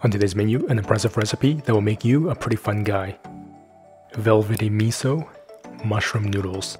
On today's menu, an impressive recipe that will make you a pretty fun guy. Velvety miso, mushroom noodles.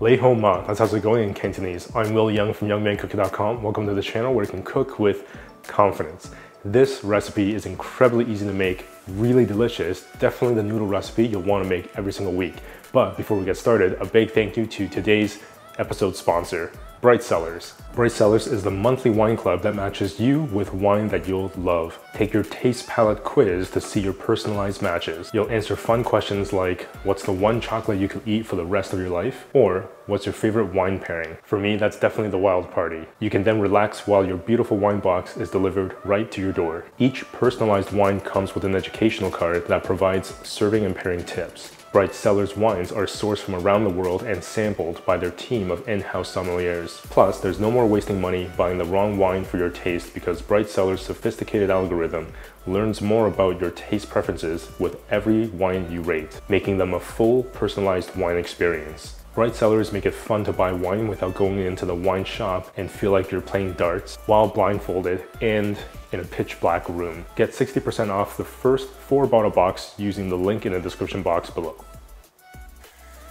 Lei Ho Ma, that's how's it going in Cantonese. I'm Wil Yeung from YeungManCooking.com. Welcome to the channel where you can cook with confidence. This recipe is incredibly easy to make, really delicious. Definitely the noodle recipe you'll want to make every single week. But before we get started, a big thank you to today's episode sponsor, Bright Cellars. Bright Cellars is the monthly wine club that matches you with wine that you'll love. Take your taste palate quiz to see your personalized matches. You'll answer fun questions like, what's the one chocolate you could eat for the rest of your life? Or, what's your favorite wine pairing? For me, that's definitely the wild party. You can then relax while your beautiful wine box is delivered right to your door. Each personalized wine comes with an educational card that provides serving and pairing tips. Bright Cellars wines are sourced from around the world and sampled by their team of in-house sommeliers. Plus, there's no more wasting money buying the wrong wine for your taste because Bright Cellars' sophisticated algorithm learns more about your taste preferences with every wine you rate, making them a full personalized wine experience. Bright Cellars make it fun to buy wine without going into the wine shop and feel like you're playing darts while blindfolded and in a pitch black room. Get 60% off the first four bottle box using the link in the description box below.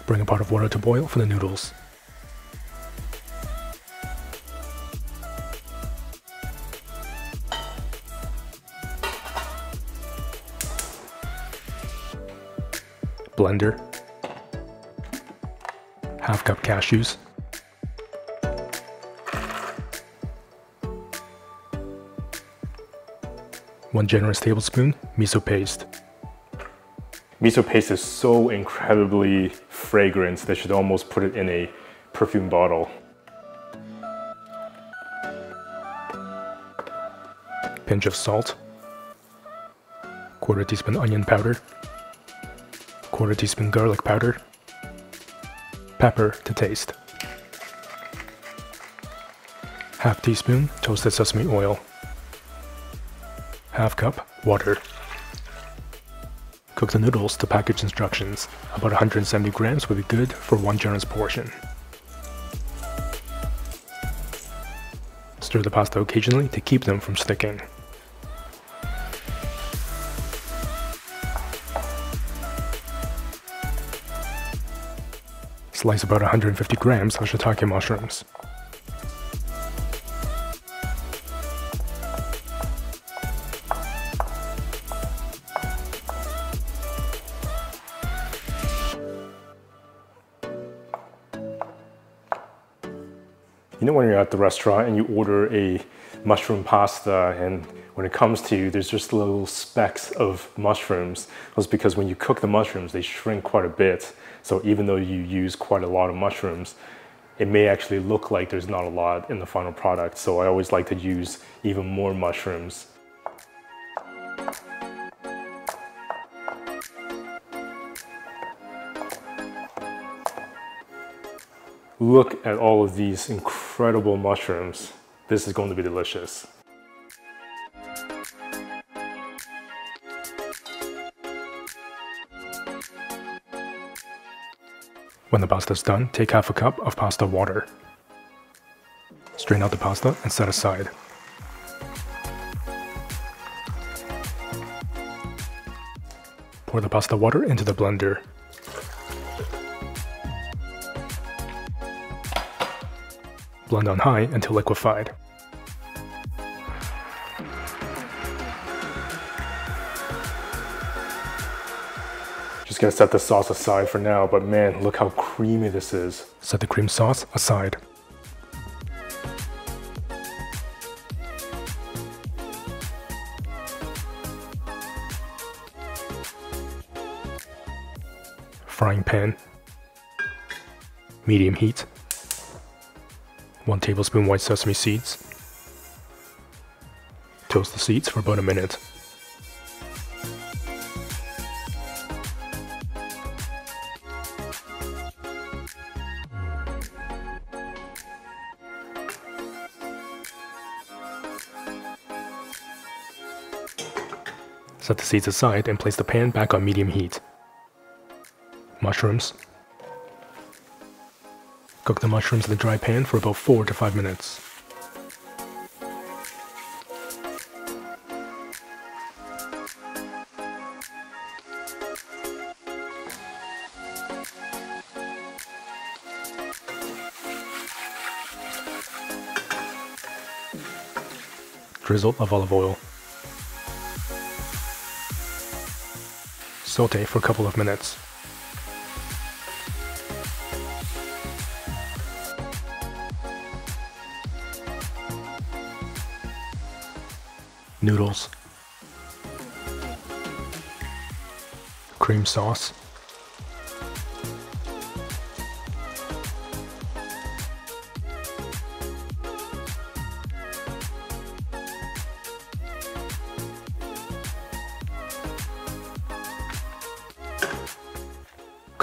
Bring a pot of water to boil for the noodles. Blender half cup cashews, one generous tablespoon miso paste. Miso paste is so incredibly fragrant, they should almost put it in a perfume bottle. Pinch of salt, quarter teaspoon onion powder, quarter teaspoon garlic powder, Pepper to taste. Half teaspoon toasted sesame oil. Half cup water. Cook the noodles to package instructions. About 170 grams would be good for one generous portion. Stir the pasta occasionally to keep them from sticking. Slice about 150 grams of shiitake mushrooms. You know when you're at the restaurant and you order a mushroom pasta and when it comes to there's just little specks of mushrooms. That's because when you cook the mushrooms, they shrink quite a bit. So even though you use quite a lot of mushrooms, it may actually look like there's not a lot in the final product. So I always like to use even more mushrooms. Look at all of these incredible mushrooms. This is going to be delicious. When the pasta is done, take half a cup of pasta water. Strain out the pasta and set aside. Pour the pasta water into the blender. Blend on high until liquefied. Just gonna set the sauce aside for now, but man, look how creamy this is. Set the cream sauce aside. Frying pan. Medium heat. 1 tablespoon white sesame seeds. Toast the seeds for about a minute. Set the seeds aside and place the pan back on medium heat. Mushrooms. Cook the mushrooms in the dry pan for about 4 to 5 minutes. drizzle of olive oil. Saute for a couple of minutes. Noodles. Cream sauce.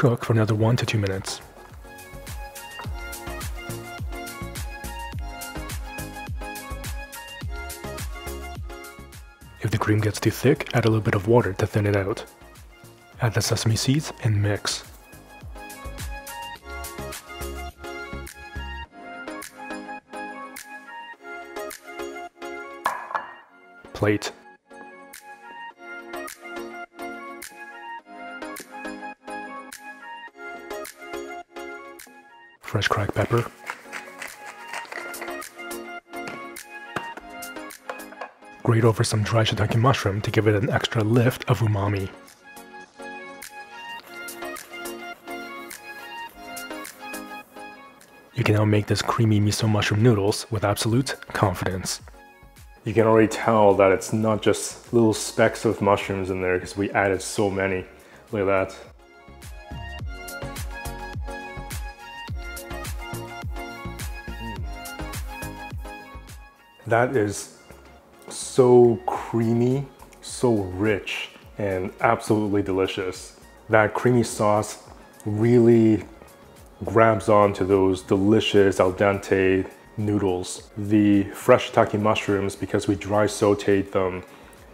Cook for another 1 to 2 minutes. If the cream gets too thick, add a little bit of water to thin it out. Add the sesame seeds and mix. Plate. Fresh cracked pepper. Grate over some dry shiitake mushroom to give it an extra lift of umami. You can now make this creamy miso mushroom noodles with absolute confidence. You can already tell that it's not just little specks of mushrooms in there because we added so many. Look at that. That is so creamy, so rich, and absolutely delicious. That creamy sauce really grabs onto those delicious al dente noodles. The fresh shiitake mushrooms, because we dry sauteed them,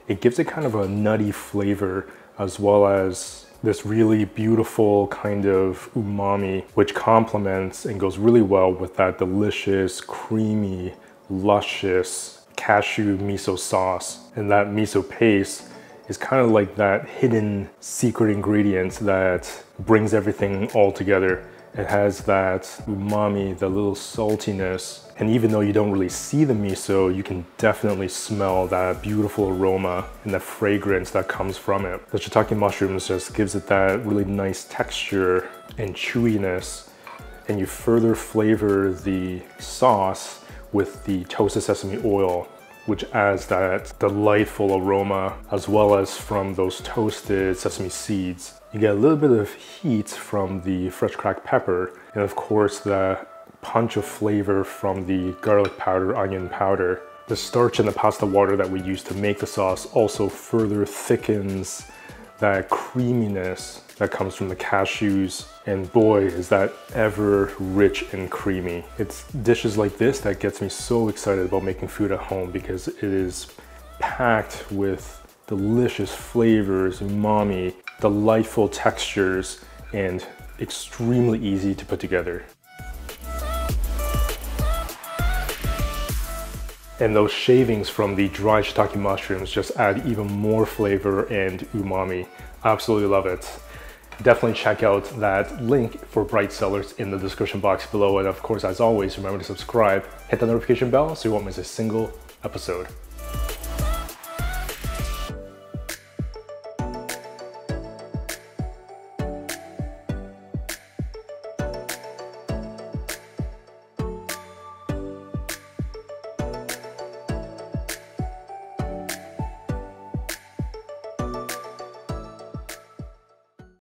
it gives it kind of a nutty flavor as well as this really beautiful kind of umami, which complements and goes really well with that delicious, creamy luscious cashew miso sauce. And that miso paste is kind of like that hidden secret ingredient that brings everything all together. It has that umami, the little saltiness. And even though you don't really see the miso, you can definitely smell that beautiful aroma and the fragrance that comes from it. The shiitake mushrooms just gives it that really nice texture and chewiness. And you further flavor the sauce with the toasted sesame oil which adds that delightful aroma as well as from those toasted sesame seeds. You get a little bit of heat from the fresh cracked pepper and of course the punch of flavor from the garlic powder, onion powder. The starch in the pasta water that we use to make the sauce also further thickens that creaminess that comes from the cashews and boy is that ever rich and creamy. It's dishes like this that gets me so excited about making food at home because it is packed with delicious flavors, umami, delightful textures, and extremely easy to put together. And those shavings from the dried shiitake mushrooms just add even more flavor and umami. Absolutely love it. Definitely check out that link for Bright Cellars in the description box below. And of course, as always, remember to subscribe, hit the notification bell so you won't miss a single episode.